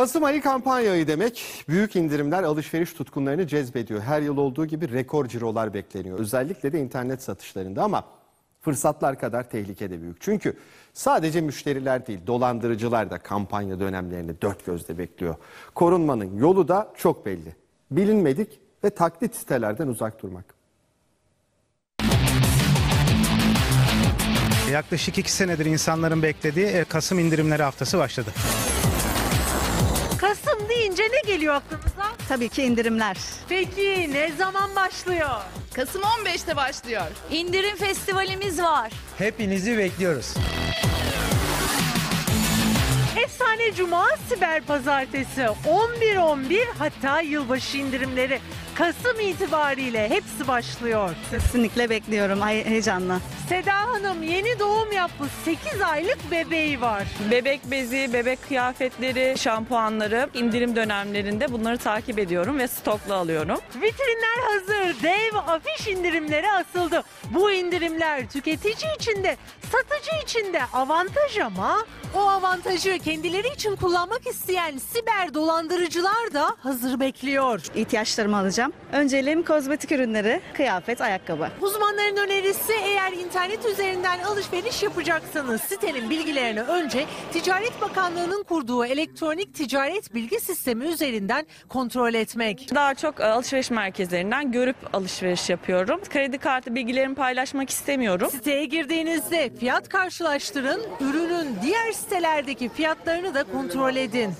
Kasım ayı kampanya ayı demek. Büyük indirimler alışveriş tutkunlarını cezbediyor. Her yıl olduğu gibi rekor cirolar bekleniyor. Özellikle de internet satışlarında ama fırsatlar kadar tehlike de büyük. Çünkü sadece müşteriler değil dolandırıcılar da kampanya dönemlerini dört gözle bekliyor. Korunmanın yolu da çok belli. Bilinmedik ve taklit sitelerden uzak durmak. Yaklaşık iki senedir insanların beklediği e, Kasım indirimleri haftası başladı. Kasım deyince ne geliyor aklınıza? Tabii ki indirimler. Peki ne zaman başlıyor? Kasım 15'te başlıyor. İndirim festivalimiz var. Hepinizi bekliyoruz. Efsane Cuma, Siber Pazartesi, 11-11 hatta yılbaşı indirimleri. Kasım itibariyle hepsi başlıyor. Kesinlikle bekliyorum ay heyecanla. Seda Hanım yeni doğum yapmış 8 aylık bebeği var. Bebek bezi, bebek kıyafetleri, şampuanları indirim dönemlerinde bunları takip ediyorum ve stokla alıyorum. Vitrinler hazır, dev afiş indirimleri asıldı. Bu indirimler tüketici için de satıcı için de avantaj ama o avantajı kendileri için kullanmak isteyen siber dolandırıcılar da hazır bekliyor. İhtiyaçlarımı alacağım. Önceliğim kozmetik ürünleri, kıyafet, ayakkabı. Uzmanların önerisi eğer internet üzerinden alışveriş yapacaksanız sitenin bilgilerini önce Ticaret Bakanlığı'nın kurduğu elektronik ticaret bilgi sistemi üzerinden kontrol etmek. Daha çok alışveriş merkezlerinden görüp alışveriş yapıyorum. Kredi kartı bilgilerimi paylaşmak istemiyorum. Siteye girdiğinizde fiyat karşılaştırın, ürünün diğer sitelerdeki fiyatlarını da kontrol edin.